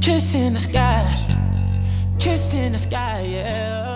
Kiss in the sky, kiss in the sky, yeah.